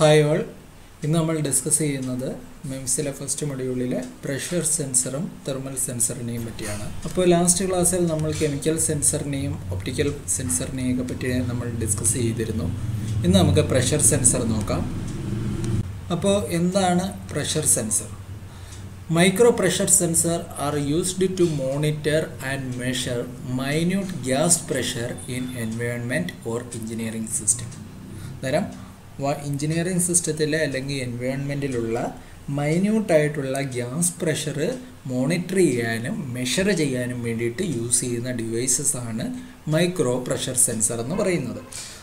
Hi all ഇന്ന് നമ്മൾ discuss ചെയ്യുന്നത് മെംസിലെ ഫസ്റ്റ് മൊഡ്യൂളിലെ പ്രഷർ സെൻസറും തെർമൽ സെൻസറിനെയും പറ്റിയാണ്. അപ്പോൾ ലാസ്റ്റ് ക്ലാസ്സിൽ നമ്മൾ കെമിക്കൽ സെൻസറിനെയും ഒപ്റ്റിക്കൽ സെൻസറിനെയും ഒക്കെ പറ്റി നമ്മൾ ഡിസ്കസ് ചെയ്തിരുന്നു. ഇന്ന് നമുക്ക് പ്രഷർ സെൻസർ നോക്കാം. അപ്പോൾ എന്താണ് pressure sensor micro pressure sensor are used to monitor and measure minute gas pressure in environment or engineering system അന്നേരം എഞ്ചിനീയറിംഗ് സിസ്റ്റത്തിലെ അല്ലെങ്കിൽ എൻവയോൺമെന്റിലുള്ള മൈന്യൂട്ടായിട്ടുള്ള ഗ്യാസ് പ്രഷർ മോണിറ്റർ ചെയ്യാനും മെഷർ ചെയ്യാനും വേണ്ടിയിട്ട് യൂസ് ചെയ്യുന്ന ഡിവൈസസ് ആണ് മൈക്രോ പ്രഷർ സെൻസർ എന്ന് പറയുന്നത്.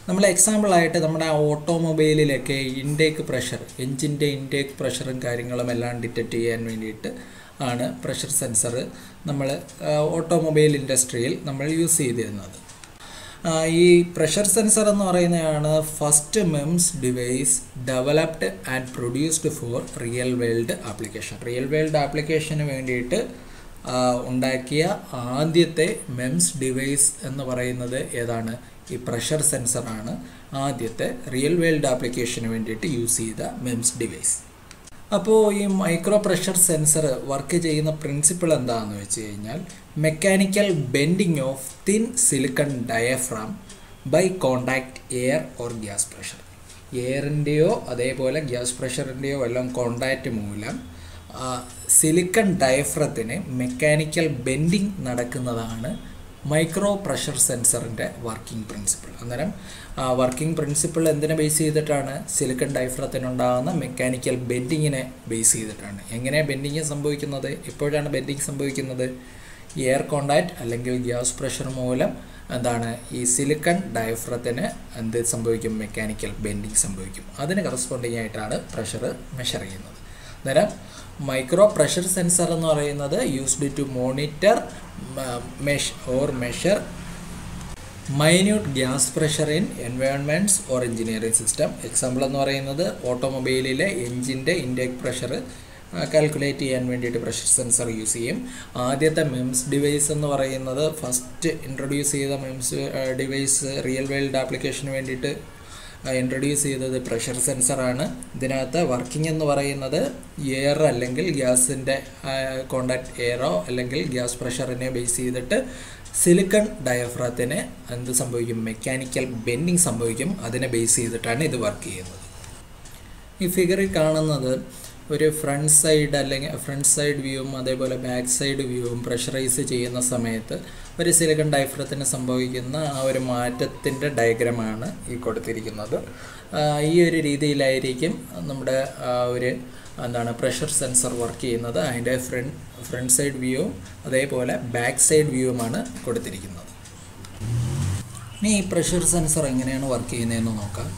നമ്മൾ എക്സാമ്പിളായിട്ട് നമ്മുടെ ഓട്ടോമൊബൈലിലൊക്കെ ഇൻടേക്ക് പ്രഷർ എഞ്ചിന്റെ ഇൻടേക്ക് പ്രഷറും കാര്യങ്ങളും എല്ലാം ഡിറ്റക്റ്റ് ചെയ്യാൻ വേണ്ടിയിട്ട് ആണ് പ്രഷർ സെൻസർ നമ്മൾ ഓട്ടോമൊബൈൽ ഇൻഡസ്ട്രിയിൽ നമ്മൾ യൂസ് ചെയ്തിരുന്നത്. ഈ പ്രഷർ സെൻസർ എന്ന് പറയുന്നതാണ് first MEMS device developed and produced for real world application real world ആപ്ലിക്കേഷന് വേണ്ടിയിട്ട് ഉണ്ടാക്കിയ ആദ്യത്തെ മെംസ് ഡിവൈസ് എന്ന് പറയുന്നത് ഏതാണ്? ഈ പ്രഷർ സെൻസറാണ് ആദ്യത്തെ റിയൽ വേൾഡ് ആപ്ലിക്കേഷന് വേണ്ടിയിട്ട് യൂസ് ചെയ്ത മെംസ് ഡിവൈസ് അപ്പോൾ ഈ മൈക്രോ പ്രഷർ സെൻസർ വർക്ക് ചെയ്യുന്ന പ്രിൻസിപ്പിൾ എന്താണെന്ന് വെച്ച് കഴിഞ്ഞാൽ mechanical bending of thin silicon diaphragm by contact air or gas pressure എയറിന്റെയോ അതേപോലെ ഗ്യാസ് പ്രഷറിന്റെയോ എല്ലാം കോണ്ടാക്റ്റ് മൂലം സിലിക്കൺ ഡയഫ്രത്തിന് മെക്കാനിക്കൽ ബെൻഡിങ് നടക്കുന്നതാണ് മൈക്രോ പ്രഷർ സെൻസറിന്റെ വർക്കിംഗ് പ്രിൻസിപ്പിൾ. അന്നേരം വർക്കിംഗ് പ്രിൻസിപ്പിൾ എന്തിനെ ബേസ് ചെയ്തിട്ടാണ്? സിലിക്കൺ ഡൈഫ്രത്തിനുണ്ടാകുന്ന മെക്കാനിക്കൽ ബെൻഡിങ്ങിനെ ബേസ് ചെയ്തിട്ടാണ്. എങ്ങനെ ബെൻഡിങ് സംഭവിക്കുന്നത്? എപ്പോഴാണ് ബെൻഡിങ് സംഭവിക്കുന്നത്? എയർ കോണ്ടാക്റ്റ് അല്ലെങ്കിൽ ഗ്യാസ് പ്രഷർ മൂലം എന്താണ്? ഈ സിലിക്കൺ ഡയഫ്രത്തിന് എന്ത് സംഭവിക്കും? മെക്കാനിക്കൽ ബെൻഡിങ് സംഭവിക്കും. അതിന് കറസ്പോണ്ടിങ് ആയിട്ടാണ് പ്രഷർ മെഷർ ചെയ്യുന്നത്. അന്നേരം മൈക്രോ പ്രഷർ സെൻസർ എന്ന് പറയുന്നത് used to monitor mesh or measure minute gas pressure in environments or engineering system. Example എന്ന് പറയുന്നത് ഓട്ടോമൊബൈലിലെ എഞ്ചിന്റെ ഇൻടേക്ക് പ്രഷർ കാൽക്കുലേറ്റ് ചെയ്യാൻ വേണ്ടിയിട്ട് പ്രഷർ സെൻസർ യൂസ് ചെയ്യും. ആദ്യത്തെ മെംസ് ഡിവൈസ് എന്ന് പറയുന്നത് ഫസ്റ്റ് ഇൻട്രൊഡ്യൂസ് ചെയ്ത മെംസ് ഡിവൈസ് റിയൽ വേൾഡ് ആപ്ലിക്കേഷന് വേണ്ടിയിട്ട് ഇൻട്രൊഡ്യൂസ് ചെയ്തത് പ്രഷർ സെൻസറാണ് ഇതിനകത്ത് വർക്കിംഗ് എന്ന് പറയുന്നത് എയർ അല്ലെങ്കിൽ ഗ്യാസിന്റെ കോണ്ടാക്ട് എയറോ അല്ലെങ്കിൽ ഗ്യാസ് പ്രഷറിനെ ബേസ് ചെയ്തിട്ട് സിലിക്കൺ ഡയഫ്രത്തിന് എന്ത് സംഭവിക്കും? മെക്കാനിക്കൽ ബെൻഡിങ് സംഭവിക്കും. അതിനെ ബേസ് ചെയ്തിട്ടാണ് ഇത് വർക്ക് ചെയ്യുന്നത്. ഈ ഫിഗറിൽ കാണുന്നത് ഒരു ഫ്രണ്ട് സൈഡ് അല്ലെങ്കിൽ ഫ്രണ്ട് സൈഡ് വ്യൂവും അതേപോലെ ബാക്ക് സൈഡ് വ്യൂവും പ്രഷറൈസ് ചെയ്യുന്ന സമയത്ത് ഒരു സിലിക്കൺ ഡൈഫ്രത്തിന് സംഭവിക്കുന്ന ആ ഒരു മാറ്റത്തിന്റെ ഡയഗ്രമാണ് ഈ കൊടുത്തിരിക്കുന്നത്. ഈ ഒരു രീതിയിലായിരിക്കും നമ്മുടെ ഒരു എന്താണ് പ്രഷർ സെൻസർ വർക്ക് ചെയ്യുന്നത്. അതിന്റെ ഫ്രണ്ട് ഫ്രണ്ട് സൈഡ് വ്യൂവും അതേപോലെ ബാക്ക് സൈഡ് വ്യൂവുമാണ് കൊടുത്തിരിക്കുന്നത്. ഇനി ഈ പ്രഷർ സെൻസർ എങ്ങനെയാണ് വർക്ക് ചെയ്യുന്നതെന്ന് നോക്കാം.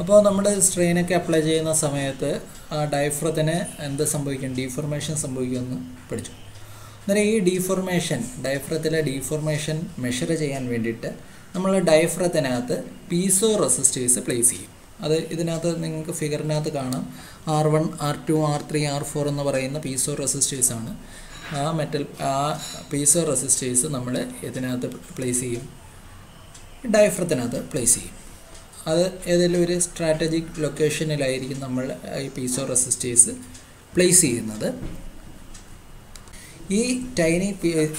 അപ്പോൾ നമ്മൾ സ്ട്രെയിനൊക്കെ അപ്ലൈ ചെയ്യുന്ന സമയത്ത് ആ ഡയഫ്രത്തിന് എന്ത് സംഭവിക്കും? ഡീഫോർമേഷൻ സംഭവിക്കുമെന്ന് പഠിച്ചു. അന്നേരം ഈ ഡീഫോർമേഷൻ ഡയഫ്രത്തിലെ ഡീഫോർമേഷൻ മെഷർ ചെയ്യാൻ വേണ്ടിയിട്ട് നമ്മൾ ഡയഫ്രത്തിനകത്ത് പീസോ റെസിസ്റ്റേഴ്സ് പ്ലേസ് ചെയ്യും. അത് ഇതിനകത്ത് നിങ്ങൾക്ക് ഫിഗറിനകത്ത് കാണാം. R one R two R three R four എന്ന് പറയുന്ന പീസോ റെസിസ്റ്റേഴ്സ് ആണ്. ആ മെറ്റൽ ആ പീസോ റെസിസ്റ്റേഴ്സ് നമ്മൾ ഇതിനകത്ത് പ്ലേസ് ചെയ്യും. ഡയഫ്രത്തിനകത്ത് പ്ലേസ് ചെയ്യും. അത് ഏതെങ്കിലും ഒരു സ്ട്രാറ്റജിക് ലൊക്കേഷനിലായിരിക്കും നമ്മൾ ഈ പീസോ റെസിസ്റ്റേഴ്സ് പ്ലേസ് ചെയ്യുന്നത്. ഈ ടൈനി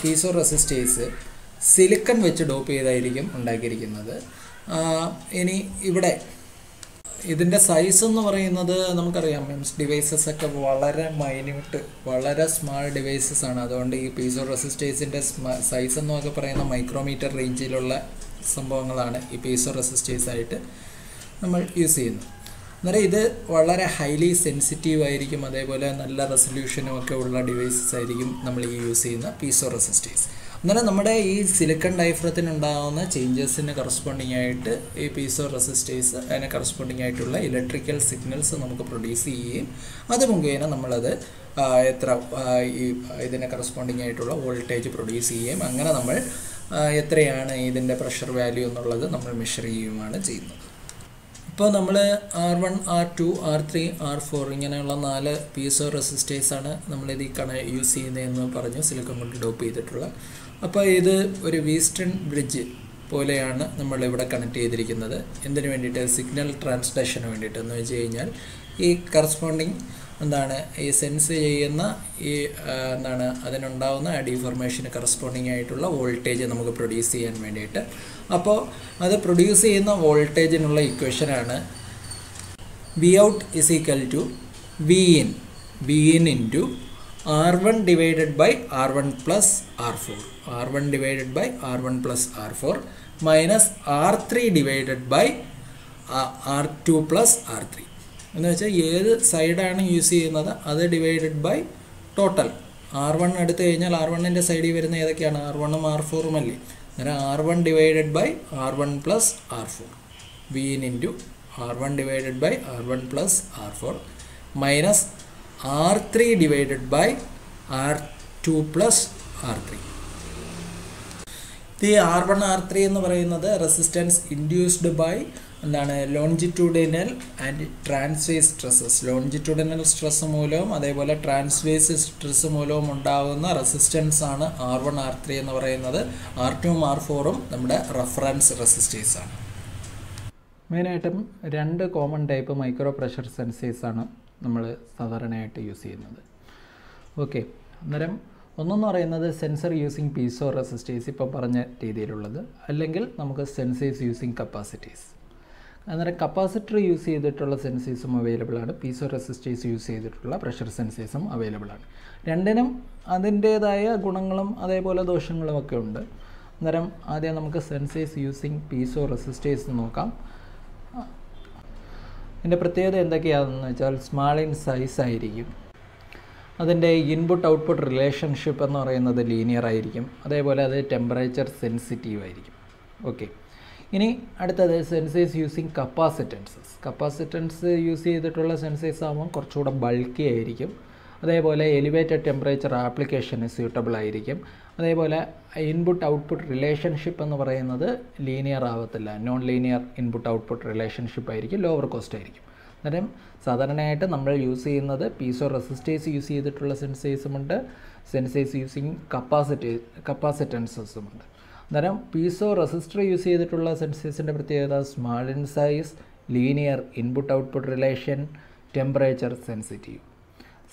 പീസോ റെസിസ്റ്റേഴ്സ് സിലിക്കൺ വെച്ച് ഡോപ്പ് ചെയ്തായിരിക്കും ഉണ്ടാക്കിയിരിക്കുന്നത്. ഇനി ഇവിടെ ഇതിന്റെ സൈസ് എന്ന് പറയുന്നത് നമുക്കറിയാം. മെംസ് ഡിവൈസസ് ഒക്കെ വളരെ മൈന്യൂട്ട് വളരെ സ്മാൾ ഡിവൈസസ് ആണ്. അതുകൊണ്ട് ഈ പീസോ റെസിസ്റ്റേഴ്സിന്റെ സൈസ് എന്നൊക്കെ പറയുന്ന മൈക്രോമീറ്റർ റേഞ്ചിലുള്ള സംഭവങ്ങളാണ് ഈ പീസോ റെസിസ്റ്റേഴ്സ് ആയിട്ട് നമ്മൾ യൂസ് ചെയ്യുന്നത്. അന്നേരം ഇത് വളരെ ഹൈലി സെൻസിറ്റീവ് ആയിരിക്കും അതേപോലെ നല്ല റെസൊല്യൂഷനും ഒക്കെ ഉള്ള ഡിവൈസസ് ആയിരിക്കും നമ്മൾ ഈ യൂസ് ചെയ്യുന്ന പീസോ റെസിസ്റ്റേഴ്സ്. അന്നേരം നമ്മുടെ ഈ സിലിക്കൺ ഡൈഫ്രത്തിന് ഉണ്ടാകുന്ന ചേഞ്ചസിന് കറസ്പോണ്ടിങ് ആയിട്ട് ഈ പീസോ റെസിസ്റ്റേഴ്സ് അതിന് കറസ്പോണ്ടിങ് ആയിട്ടുള്ള ഇലക്ട്രിക്കൽ സിഗ്നൽസ് നമുക്ക് പ്രൊഡ്യൂസ് ചെയ്യുകയും അത് മുഖേന നമ്മളത് എത്ര ഈ ഇതിന് കറസ്പോണ്ടിങ് ആയിട്ടുള്ള വോൾട്ടേജ് പ്രൊഡ്യൂസ് ചെയ്യുകയും അങ്ങനെ നമ്മൾ എത്രയാണ് ഇതിന്റെ പ്രഷർ വാല്യൂ എന്നുള്ളത് നമ്മൾ മെഷർ ചെയ്യുകയുമാണ് ചെയ്യുന്നത്. ഇപ്പോൾ നമ്മൾ R one R two R three R four ഇങ്ങനെയുള്ള നാല് പീസോ റെസിസ്റ്റേഴ്സാണ് നമ്മളിത് ഈ കണ യൂസ് ചെയ്യുന്നതെന്ന് പറഞ്ഞു സിലിക്കൺ കൊണ്ട് ഡോപ്പ് ചെയ്തിട്ടുള്ള. അപ്പോൾ ഇത് ഒരു വീസ്റ്റേൺ ബ്രിഡ്ജ് പോലെയാണ് നമ്മളിവിടെ കണക്ട് ചെയ്തിരിക്കുന്നത്. എന്തിനു വേണ്ടിയിട്ട്? സിഗ്നൽ ട്രാൻസ്ലേഷന് വേണ്ടിയിട്ട് എന്ന് വെച്ച് കഴിഞ്ഞാൽ ഈ കറസ്പോണ്ടിങ് എന്താണ് ഈ സെൻസ് ചെയ്യുന്ന ഈ എന്താണ് അതിനുണ്ടാവുന്ന ഡീഫോർമേഷന് കറസ്പോണ്ടിങ് ആയിട്ടുള്ള വോൾട്ടേജ് നമുക്ക് പ്രൊഡ്യൂസ് ചെയ്യാൻ വേണ്ടിയിട്ട്. അപ്പോൾ അത് പ്രൊഡ്യൂസ് ചെയ്യുന്ന വോൾട്ടേജിനുള്ള ഇക്വേഷനാണ് V out is equal to V in V in into R one divided by R one plus R four R one divided by R one plus R four minus R three divided by R two plus R three എന്ന് വെച്ചാൽ ഏത് സൈഡാണ് use ചെയ്യുന്നത്? അത് divided by total R one എടുത്തു കഴിഞ്ഞാൽ R വണ്ണിന്റെ സൈഡിൽ വരുന്ന ഏതൊക്കെയാണ്? ആർ വണ്ണും ആർ ഫോറും അല്ലേ? അന്നേരം R one divided by R one plus R four V in into R one divided by R one plus R four minus R three divided by R two plus R three ഈ R one R three എന്ന് പറയുന്നത് resistance induced by എന്താണ് longitudinal and transverse stresses longitudinal stress മൂലവും അതേപോലെ ട്രാൻസ്വേസ് stress മൂലവും ഉണ്ടാകുന്ന resistance ആണ് R one R three എന്ന് പറയുന്നത്. ആർ ടുവും ആർ ഫോറും നമ്മുടെ റെഫറൻസ് റെസിസ്റ്റേഴ്സ് ആണ്. മെയിനായിട്ടും രണ്ട് common type micro pressure sensors ആണ് നമ്മൾ സാധാരണയായിട്ട് യൂസ് ചെയ്യുന്നത്. ഓക്കെ അന്നേരം ഒന്നെന്ന് പറയുന്നത് സെൻസർ യൂസിങ് പീസോ റെസിസ്റ്റേഴ്സ് ഇപ്പോൾ പറഞ്ഞ രീതിയിലുള്ളത്. അല്ലെങ്കിൽ നമുക്ക് സെൻസേഴ്സ് യൂസിങ് കപ്പാസിറ്റീസ് അന്നേരം കപ്പാസിറ്റർ യൂസ് ചെയ്തിട്ടുള്ള സെൻസേഴ്സും അവൈലബിൾ ആണ്. പീസോ റെസിസ്റ്റേഴ്സ് യൂസ് ചെയ്തിട്ടുള്ള പ്രഷർ സെൻസേഴ്സും അവൈലബിൾ ആണ്. രണ്ടിനും അതിന്റേതായ ഗുണങ്ങളും അതേപോലെ ദോഷങ്ങളും ഒക്കെ ഉണ്ട്. അന്നേരം ആദ്യം നമുക്ക് സെൻസേഴ്സ് യൂസിങ് പീസോ റെസിസ്റ്റേഴ്സ് നോക്കാം. ഇതിന്റെ പ്രത്യേകത എന്തൊക്കെയാണെന്ന് വെച്ചാൽ സ്മാൾ ഇൻ സൈസ് ആയിരിക്കും. അതിന്റെ ഇൻപുട്ട് ഔട്ട്പുട്ട് റിലേഷൻഷിപ്പ് എന്ന് പറയുന്നത് ലീനിയർ ആയിരിക്കും. അതേപോലെ അത് ടെമ്പറേച്ചർ സെൻസിറ്റീവ് ആയിരിക്കും. ഓക്കെ ഇനി അടുത്തത് sensors using capacitances capacitance use ചെയ്തിട്ടുള്ള സെൻസേഴ്സ് ആകുമ്പോൾ കുറച്ചുകൂടെ ബൾക്കി ആയിരിക്കും. അതേപോലെ എലിവേറ്റഡ് ടെമ്പറേച്ചർ ആപ്ലിക്കേഷന് സ്യൂട്ടബിൾ ആയിരിക്കും. അതേപോലെ ഇൻപുട്ട് ഔട്ട്പുട്ട് റിലേഷൻഷിപ്പ് എന്ന് പറയുന്നത് ലീനിയർ ആവത്തില്ല. Non linear input output relationship ആയിരിക്കും ലോവർ കോസ്റ്റ് ആയിരിക്കും. അന്നേരം സാധാരണയായിട്ട് നമ്മൾ യൂസ് ചെയ്യുന്നത് പീസോ റെസിസ്റ്റേഴ്സ് യൂസ് ചെയ്തിട്ടുള്ള സെൻസേഴ്സും ഉണ്ട്. സെൻസേഴ്സ് യൂസിങ് കപ്പാസിറ്റി കപ്പാസിറ്റൻസസും ഉണ്ട്. അന്നേരം പീസോ റെസിസ്റ്റർ യൂസ് ചെയ്തിട്ടുള്ള സെൻസേഴ്സിന്റെ പ്രത്യേകത small in size linear input output relation temperature sensitive.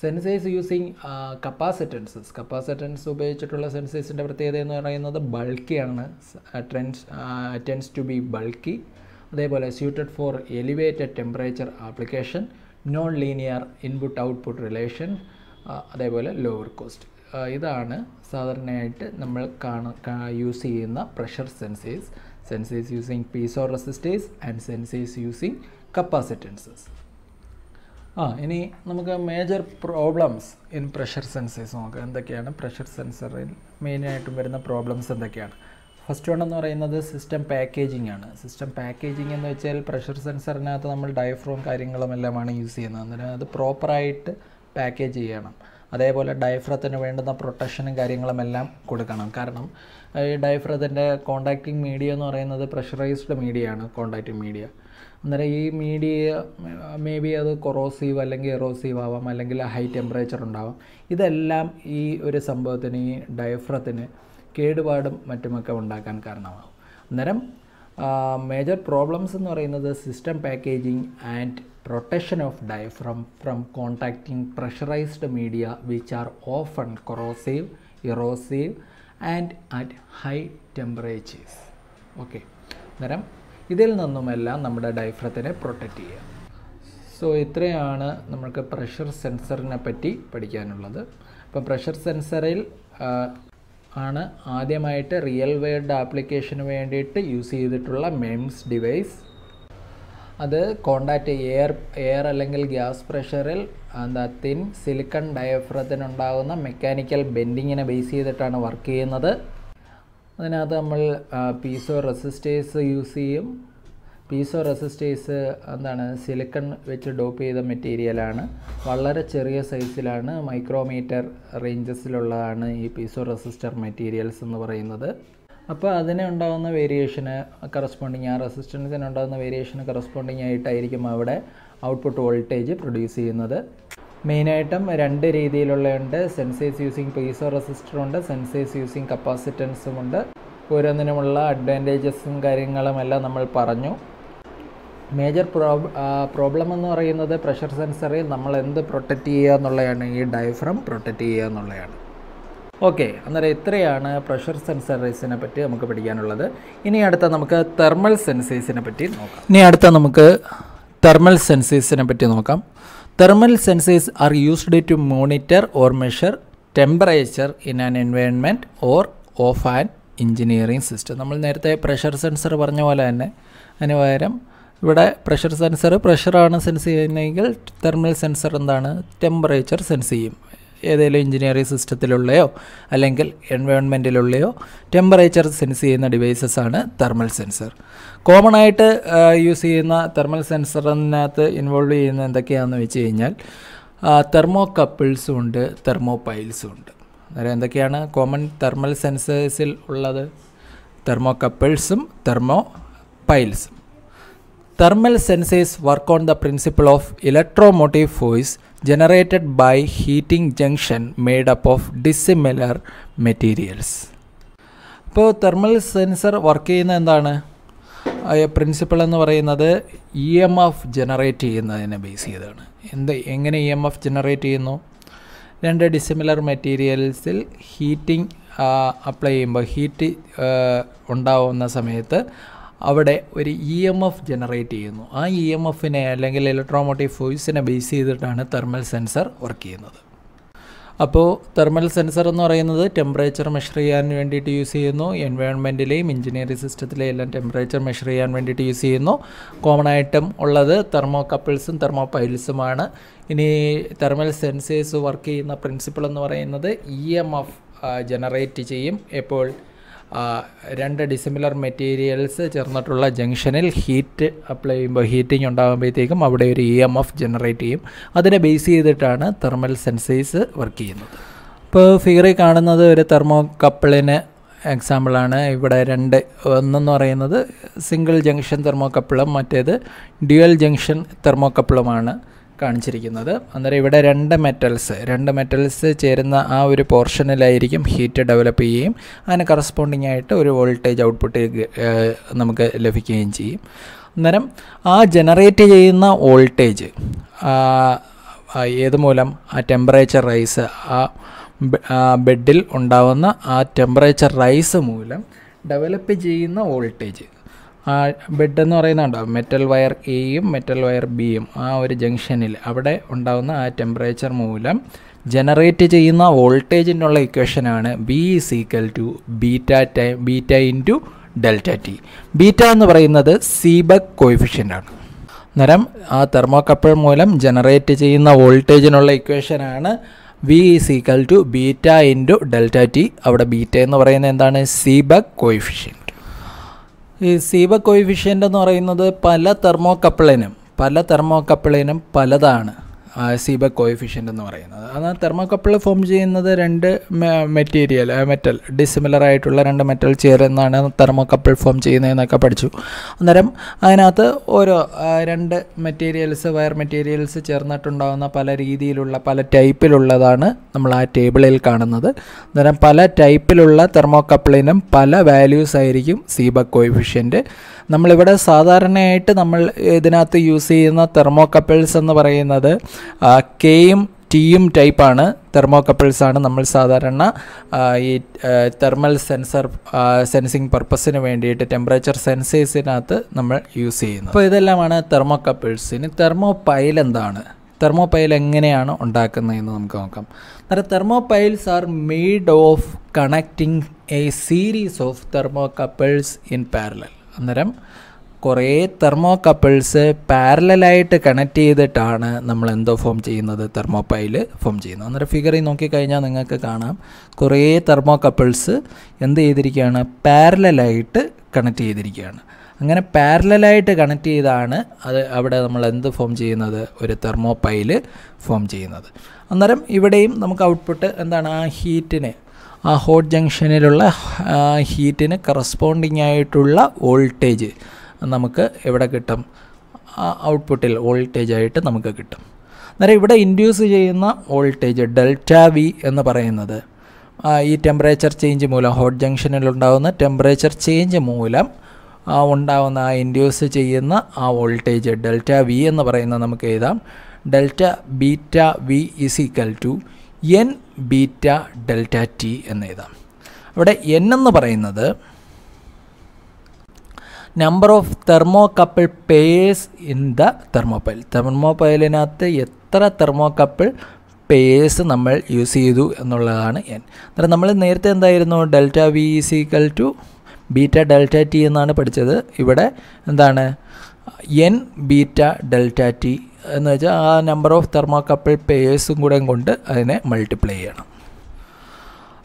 Sensors using capacitances. Capacitance ഉപയോഗിച്ചിട്ടുള്ള സെൻസേഴ്സിന്റെ പ്രത്യേകത എന്ന് പറയുന്നത് ബൾക്കിയാണ്. Trends tends to be bulky അതേപോലെ suited for elevated temperature application non linear input output relation അതേപോലെ ലോവർ കോസ്റ്റ് ഇതാണ് സാധാരണയായിട്ട് നമ്മൾ കാണ യൂസ് ചെയ്യുന്ന pressure sensors sensors using piezo resistors and sensors using capacitances ആ ഇനി നമുക്ക് major problems in pressure sensors നോക്കാം. എന്തൊക്കെയാണ് പ്രഷർ സെൻസറിൽ മെയിനായിട്ടും വരുന്ന പ്രോബ്ലംസ് എന്തൊക്കെയാണ്? ഫസ്റ്റ് വൺ എന്ന് പറയുന്നത് സിസ്റ്റം പാക്കേജിംഗ് ആണ്. സിസ്റ്റം പാക്കേജിംഗ് എന്ന് വെച്ചാൽ പ്രഷർ സെൻസറിനകത്ത് നമ്മൾ ഡയഫ്രോം കാര്യങ്ങളും എല്ലാമാണ് യൂസ് ചെയ്യുന്നത്. അന്നേരം അത് പ്രോപ്പറായിട്ട് പാക്കേജ് ചെയ്യണം. അതേപോലെ ഡയഫ്രത്തിന് വേണ്ടുന്ന പ്രൊട്ടക്ഷനും കാര്യങ്ങളും എല്ലാം കൊടുക്കണം. കാരണം ഈ ഡയഫ്രത്തിന്റെ കോണ്ടാക്റ്റിംഗ് മീഡിയ എന്ന് പറയുന്നത് പ്രഷറൈസ്ഡ് മീഡിയ ആണ് കോണ്ടാക്റ്റിംഗ് മീഡിയ അന്നേരം ഈ മീഡിയ മേ ബി അത് കൊറോസീവ് അല്ലെങ്കിൽ എറോസീവ് ആവാം അല്ലെങ്കിൽ ഹൈ ടെമ്പറേച്ചർ ഉണ്ടാവാം. ഇതെല്ലാം ഈ ഒരു സംഭവത്തിന് ഈ ഡയഫ്രത്തിന് കേടുപാടും മറ്റുമൊക്കെ ഉണ്ടാക്കാൻ കാരണമാകും അന്നേരം മേജർ പ്രോബ്ലംസ് എന്ന് പറയുന്നത് system packaging and protection of diaphragm from contacting pressurized media which are often corrosive erosive and at high temperatures okay അന്നേരം ഇതിൽ നിന്നുമെല്ലാം നമ്മുടെ ഡയഫ്രത്തിനെ പ്രൊട്ടക്റ്റ് ചെയ്യുക സോ ഇത്രയാണ് നമുക്ക് പ്രഷർ സെൻസറിനെ പറ്റി പഠിക്കാനുള്ളത്. അപ്പം പ്രഷർ സെൻസറിൽ ആണ് ആദ്യമായിട്ട് റിയൽ വേൾഡ് ആപ്ലിക്കേഷന് വേണ്ടിയിട്ട് യൂസ് ചെയ്തിട്ടുള്ള മെംസ് ഡിവൈസ്. അത് കോണ്ടാക്റ്റ് എയർ എയർ അല്ലെങ്കിൽ ഗ്യാസ് പ്രഷറിൽ എന്താ തിൻ സിലിക്കൺ ഡയഫ്രത്തിനുണ്ടാകുന്ന മെക്കാനിക്കൽ ബെൻഡിങ്ങിനെ ബേസ് ചെയ്തിട്ടാണ് വർക്ക് ചെയ്യുന്നത്. അതിനകത്ത് നമ്മൾ പീസോ റെസിസ്റ്റേഴ്സ് യൂസ് ചെയ്യും. പീസോ റെസിസ്റ്റേഴ്സ് എന്താണ് സിലിക്കൺ വെച്ച് ഡോപ്പ് ചെയ്ത മെറ്റീരിയലാണ്. വളരെ ചെറിയ സൈസിലാണ് മൈക്രോമീറ്റർ റേഞ്ചസിലുള്ളതാണ് ഈ പീസോ റെസിസ്റ്റർ മെറ്റീരിയൽസ് എന്ന് പറയുന്നത്. അപ്പോൾ അതിന് ഉണ്ടാകുന്ന വേരിയേഷന് കറസ്പോണ്ടിങ് ആ റെസിസ്റ്റൻസിന് ഉണ്ടാകുന്ന വേരിയേഷന് കറസ്പോണ്ടിങ് ആയിട്ടായിരിക്കും അവിടെ ഔട്ട്പുട്ട് വോൾട്ടേജ് പ്രൊഡ്യൂസ് ചെയ്യുന്നത്. മെയിനായിട്ടും രണ്ട് രീതിയിലുള്ളതുണ്ട്. സെൻസേസ് യൂസിങ് പീസോ റെസിസ്റ്ററുണ്ട് സെൻസേസ് യൂസിങ് കപ്പാസിറ്റൻസും ഉണ്ട്. ഓരോന്നിനുമുള്ള അഡ്വാന്റേജസും കാര്യങ്ങളും എല്ലാം നമ്മൾ പറഞ്ഞു. മേജർ പ്രോബ് പ്രോബ്ലം എന്ന് പറയുന്നത് പ്രഷർ സെൻസറിൽ നമ്മൾ എന്ത് പ്രൊട്ടക്റ്റ് ചെയ്യുക എന്നുള്ളതാണ്. ഈ ഡയഫ്രം പ്രൊട്ടക്റ്റ് ചെയ്യുക എന്നുള്ളതാണ്. ഓക്കെ അന്നേരം ഇത്രയാണ് പ്രഷർ സെൻസറൈസിനെ പറ്റി നമുക്ക് പഠിക്കാനുള്ളത്. ഇനി അടുത്ത നമുക്ക് തെർമൽ സെൻസേഴ്സിനെ പറ്റി നോക്കാം. ഇനി അടുത്ത നമുക്ക് തെർമൽ സെൻസേഴ്സിനെ പറ്റി നോക്കാം. Thermal sensors are used to monitor or measure temperature in an environment or of an engineering system നമ്മൾ നേരത്തെ പ്രഷർ സെൻസർ പറഞ്ഞ പോലെ തന്നെ അതിന് പകരം ഇവിടെ പ്രഷർ സെൻസർ പ്രഷറാണ് സെൻസ് ചെയ്യുന്നതെങ്കിൽ തെർമൽ സെൻസർ എന്താണ്? ടെമ്പറേച്ചർ സെൻസ് ചെയ്യും. ഏതെങ്കിലും എഞ്ചിനീയറിംഗ് സിസ്റ്റത്തിലുള്ളയോ അല്ലെങ്കിൽ എൻവയോൺമെന്റിലുള്ളയോ ടെമ്പറേച്ചർ സെൻസ് ചെയ്യുന്ന ഡിവൈസസ് ആണ് തെർമൽ സെൻസർ കോമൺ ആയിട്ട് യൂസ് ചെയ്യുന്ന തെർമൽ സെൻസറിനകത്ത് ഇൻവോൾവ് ചെയ്യുന്ന എന്തൊക്കെയാണെന്ന് വെച്ച് കഴിഞ്ഞാൽ തെർമോ കപ്പിൾസും ഉണ്ട് തെർമോ പൈൽസും ഉണ്ട്. അന്നേരം എന്തൊക്കെയാണ് കോമൺ തെർമൽ സെൻസേഴ്സിൽ ഉള്ളത്? തെർമോ കപ്പിൾസും തെർമോ പൈൽസും thermal sensors work on the principle of electromotive force generated by heating junction made up of dissimilar materials. ഇപ്പോൾ തെർമൽ സെൻസർ വർക്ക് ചെയ്യുന്ന എന്താണ്? പ്രിൻസിപ്പിൾ എന്ന് പറയുന്നത് ഇ എം എഫ് ജനറേറ്റ് ചെയ്യുന്നതിനെ ബേസ് ചെയ്താണ് എന്ത് എങ്ങനെ ഇ എം എഫ് ജനറേറ്റ് ചെയ്യുന്നു? രണ്ട് ഡിസിമിലർ മെറ്റീരിയൽസിൽ ഹീറ്റിംഗ് അപ്ലൈ ചെയ്യുമ്പോൾ ഹീറ്റ് ഉണ്ടാവുന്ന സമയത്ത് അവിടെ ഒരു ഇ എം എഫ് ജനറേറ്റ് ചെയ്യുന്നു. ആ ഇ എം എഫിനെ അല്ലെങ്കിൽ ഇലക്ട്രോമോട്ടീവ് ഫോഴ്സിനെ ബേസ് ചെയ്തിട്ടാണ് തെർമൽ സെൻസർ വർക്ക് ചെയ്യുന്നത്. അപ്പോൾ തെർമൽ സെൻസർ എന്ന് പറയുന്നത് ടെമ്പറേച്ചർ മെഷർ ചെയ്യാൻ വേണ്ടിയിട്ട് യൂസ് ചെയ്യുന്നു. എൻവയോൺമെന്റിലെയും എഞ്ചിനീയറിംഗ് സിസ്റ്റത്തിലെയും എല്ലാം ടെമ്പറേച്ചർ മെഷർ ചെയ്യാൻ വേണ്ടിയിട്ട് യൂസ് ചെയ്യുന്നു. കോമൺ ആയിട്ടും ഉള്ളത് തെർമോ കപ്പിൾസും തെർമോ പൈൽസുമാണ് ഇനി തെർമൽ സെൻസേഴ്സ് വർക്ക് ചെയ്യുന്ന പ്രിൻസിപ്പിൾ എന്ന് പറയുന്നത് ഇ എം എഫ് ജനറേറ്റ് ചെയ്യും. എപ്പോൾ? രണ്ട് ഡിസിമിലർ മെറ്റീരിയൽസ് ചേർന്നിട്ടുള്ള ജംഗ്ഷനിൽ ഹീറ്റ് അപ്ലൈ ചെയ്യുമ്പോൾ ഹീറ്റിംഗ് ഉണ്ടാകുമ്പോഴത്തേക്കും അവിടെ ഒരു ഇ എം എഫ് ജനറേറ്റ് ചെയ്യും. അതിനെ ബേസ് ചെയ്തിട്ടാണ് തെർമൽ സെൻസേഴ്സ് വർക്ക് ചെയ്യുന്നത്. ഇപ്പോൾ ഫിഗറിൽ കാണുന്നത് ഒരു തെർമോ കപ്പിളിന് എക്സാമ്പിളാണ് ഇവിടെ രണ്ട് ഒന്നെന്ന് പറയുന്നത് സിംഗിൾ ജംഗ്ഷൻ തെർമോ കപ്പിളും മറ്റേത് ഡ്യുവൽ ജംഗ്ഷൻ തെർമോ കപ്പിളുമാണ് കാണിച്ചിരിക്കുന്നത്. അന്നേരം ഇവിടെ രണ്ട് മെറ്റൽസ് രണ്ട് മെറ്റൽസ് ചേരുന്ന ആ ഒരു പോർഷനിലായിരിക്കും ഹീറ്റ് ഡെവലപ്പ് ചെയ്യുകയും അതിന് കറസ്പോണ്ടിങ് ആയിട്ട് ഒരു വോൾട്ടേജ് ഔട്ട്പുട്ട് നമുക്ക് ലഭിക്കുകയും ചെയ്യും. അന്നേരം ആ ജനറേറ്റ് ചെയ്യുന്ന വോൾട്ടേജ് ഏത് മൂലം? ആ ടെമ്പറേച്ചർ റൈസ് ആ ബെഡിൽ ഉണ്ടാവുന്ന ആ ടെമ്പറേച്ചർ റൈസ് മൂലം ഡെവലപ്പ് ചെയ്യുന്ന വോൾട്ടേജ് ആ ബെഡ് എന്ന് പറയുന്നുണ്ടോ മെറ്റൽ വയർ എയും മെറ്റൽ വയർ ബിയും ആ ഒരു ജംഗ്ഷനിൽ അവിടെ ഉണ്ടാകുന്ന ആ ടെമ്പറേച്ചർ മൂലം ജനറേറ്റ് ചെയ്യുന്ന വോൾട്ടേജിനുള്ള ഇക്വേഷനാണ് B is equal to beta time beta into delta T beta എന്ന് പറയുന്നത് സീബക് കോയിഫിഷ്യന്റ് ആണ്. അന്നേരം ആ തെർമോകപ്പിൾ മൂലം ജനറേറ്റ് ചെയ്യുന്ന വോൾട്ടേജിനുള്ള ഇക്വേഷനാണ് V is equal to beta into delta T അവിടെ ബീറ്റ എന്ന് പറയുന്നത് എന്താണ്? സീബക് കോയിഫിഷ്യന്റ് ഈ സീബ കോയിഫിഷ്യന്റ് എന്ന് പറയുന്നത് പല തെർമോ കപ്പിളിനും പല തെർമോ കപ്പിളിനും പലതാണ്. സീബ കോയിഫിഷ്യന്റ് എന്ന് പറയുന്നത്. അത് തെർമോകപ്പിൾ ഫോം ചെയ്യുന്നത് രണ്ട് മെറ്റീരിയൽ മെറ്റൽ ഡിസിമിലർ ആയിട്ടുള്ള രണ്ട് മെറ്റൽ ചേരുന്നതാണ് തെർമോകപ്പിൾ ഫോം ചെയ്യുന്നതെന്നൊക്കെ പഠിച്ചു. അന്നേരം അതിനകത്ത് ഓരോ രണ്ട് മെറ്റീരിയൽസ് വയർ മെറ്റീരിയൽസ് ചേർന്നിട്ടുണ്ടാകുന്ന പല രീതിയിലുള്ള പല ടൈപ്പിലുള്ളതാണ് നമ്മൾ ആ ടേബിളിൽ കാണുന്നത്. അന്നേരം പല ടൈപ്പിലുള്ള തെർമോകപ്പിളിനും പല വാല്യൂസ് ആയിരിക്കും സീബ കോയിഫിഷ്യന്റ് നമ്മളിവിടെ സാധാരണയായിട്ട് നമ്മൾ ഇതിനകത്ത് യൂസ് ചെയ്യുന്ന തെർമോകപ്പിൾസ് എന്ന് പറയുന്നത് കെയും ടിയും ടൈപ്പാണ് തെർമോ കപ്പിൾസ് ആണ് നമ്മൾ സാധാരണ ഈ തെർമൽ സെൻസർ സെൻസിങ് പർപ്പസിന് വേണ്ടിയിട്ട് ടെമ്പറേച്ചർ സെൻസേഴ്സിനകത്ത് നമ്മൾ യൂസ് ചെയ്യുന്നത്. അപ്പോൾ ഇതെല്ലാമാണ് തെർമോ കപ്പിൾസ് ഇനി തെർമോ പൈൽ എന്താണ്? തെർമോ പൈൽ എങ്ങനെയാണ് ഉണ്ടാക്കുന്നതെന്ന് നമുക്ക് നോക്കാം. അന്നേരം thermopiles are made of connecting a series of thermocouples in parallel. അന്നേരം കുറേ തെർമോ കപ്പിൾസ് പാരലായിട്ട് കണക്ട് ചെയ്തിട്ടാണ് നമ്മൾ എന്തോ ഫോം ചെയ്യുന്നത് തെർമോ പൈൽ ഫോം ചെയ്യുന്നത്. അന്നേരം ഫിഗറിൽ നോക്കിക്കഴിഞ്ഞാൽ നിങ്ങൾക്ക് കാണാം. കുറേ തെർമോ കപ്പിൾസ് എന്ത് ചെയ്തിരിക്കുകയാണ്? പാരലായിട്ട് കണക്ട് ചെയ്തിരിക്കുകയാണ്. അങ്ങനെ പാരലായിട്ട് കണക്ട് ചെയ്താണ് അത് അവിടെ നമ്മൾ എന്ത് ഫോം ചെയ്യുന്നത്? ഒരു തെർമോ പൈൽ ഫോം ചെയ്യുന്നത്. അന്നേരം ഇവിടെയും നമുക്ക് ഔട്ട്പുട്ട് എന്താണ്? ആ ഹീറ്റിനെ ആ ഹോട്ട് ജംഗ്ഷനിലുള്ള ഹീറ്റിന് കറസ്പോണ്ടിങ് ആയിട്ടുള്ള വോൾട്ടേജ് നമുക്ക് എവിടെ കിട്ടും? ഔട്ട്പുട്ടിൽ വോൾട്ടേജ് ആയിട്ട് നമുക്ക് കിട്ടും. അന്നേരം ഇവിടെ ഇൻഡ്യൂസ് ചെയ്യുന്ന വോൾട്ടേജ് ഡെൽറ്റ വി എന്ന് പറയുന്നത് ഈ ടെമ്പറേച്ചർ ചേഞ്ച് മൂലം ഹോട്ട് ജംഗ്ഷനിൽ ഉണ്ടാകുന്ന ടെമ്പറേച്ചർ ചേഞ്ച് മൂലം ഉണ്ടാകുന്ന ആ ഇൻഡ്യൂസ് ചെയ്യുന്ന ആ വോൾട്ടേജ് ഡെൽറ്റ വി എന്ന് പറയുന്നത് നമുക്ക് എഴുതാം. Delta beta V is equal to N beta delta T എന്ന് എഴുതാം. അവിടെ എൻ എന്ന് പറയുന്നത് number of thermocouple pairs in the thermopile തെർമോപൈലിനകത്ത് എത്ര തെർമോ കപ്പിൾ പേയേഴ്സ് നമ്മൾ യൂസ് ചെയ്തു എന്നുള്ളതാണ് എൻ അന്നേരം നമ്മൾ നേരത്തെ എന്തായിരുന്നു? Delta V is equal to beta delta T എന്നാണ് പഠിച്ചത്. ഇവിടെ എന്താണ്? എൻ ബീറ്റ ഡെൽറ്റ ടി എന്ന് വെച്ചാൽ ആ നമ്പർ ഓഫ് തെർമോ കപ്പിൾ പേയേഴ്സും കൂടെ കൊണ്ട് അതിനെ മൾട്ടിപ്ലൈ ചെയ്യണം.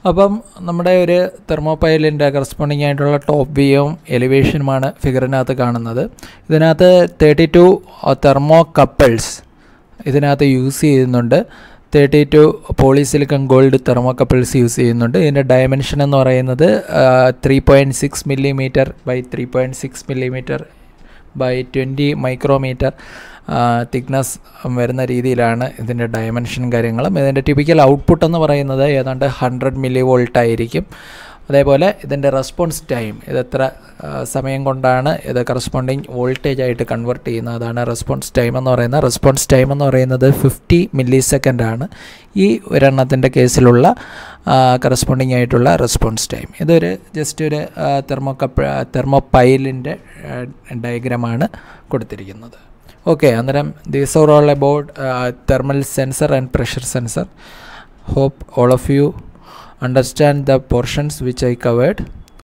അപ്പം നമ്മുടെ ഒരു തെർമോപൈലിന്റെ കറസ്പോണ്ടിങ് ആയിട്ടുള്ള ടോപ്പ് വ്യൂവും എലിവേഷനുമാണ് ഫിഗറിനകത്ത് കാണുന്നത്. ഇതിനകത്ത് തേർട്ടി ടു തെർമോ കപ്പിൾസ് ഇതിനകത്ത് യൂസ് ചെയ്യുന്നുണ്ട്. Thirty two polysilicon gold thermocouples use ചെയ്യുന്നുണ്ട്. ഇതിന്റെ ഡയമെൻഷൻ എന്ന് പറയുന്നത് three point six millimetre by three point six millimetre by twenty micrometre thickness വരുന്ന രീതിയിലാണ് ഇതിന്റെ ഡയമെൻഷൻ കാര്യങ്ങളും. ഇതിന്റെ ടിപ്പിക്കൽ ഔട്ട്പുട്ട് എന്ന് പറയുന്നത് ഏതാണ്ട് ഹൺഡ്രഡ് മില്ലി വോൾട്ട് ആയിരിക്കും. അതേപോലെ ഇതിന്റെ റെസ്പോൺസ് ടൈം ഇത് എത്ര സമയം കൊണ്ടാണ് ഇത് കറസ്പോണ്ടിങ് വോൾട്ടേജ് ആയിട്ട് കൺവെർട്ട് ചെയ്യുന്നത്? അതാണ് റെസ്പോൺസ് ടൈം എന്ന് പറയുന്നത്. റെസ്പോൺസ് ടൈം എന്ന് പറയുന്നത് ഫിഫ്റ്റി മില്ലി സെക്കൻഡാണ് ഈ ഒരെണ്ണത്തിന്റെ കേസിലുള്ള കറസ്പോണ്ടിങ് ആയിട്ടുള്ള റെസ്പോൺസ് ടൈം ഇതൊരു ജസ്റ്റ് ഒരു തെർമോ കപ്പ് തെർമോ പൈലിന്റെ ഡയഗ്രമാണ് കൊടുത്തിരിക്കുന്നത്. ഓക്കെ അന്നേരം these are all about thermal sensor and pressure sensor hope all of you understand the portions which I covered